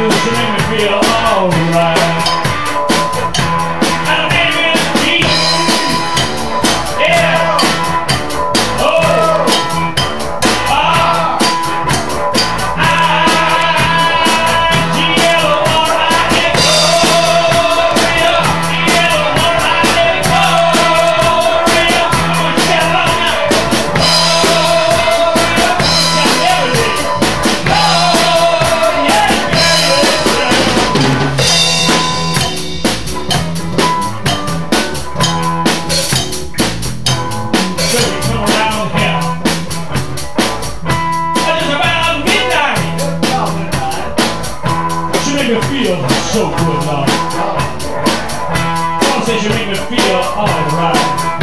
you seem to feel alright. feel so good now. you make me feel alright.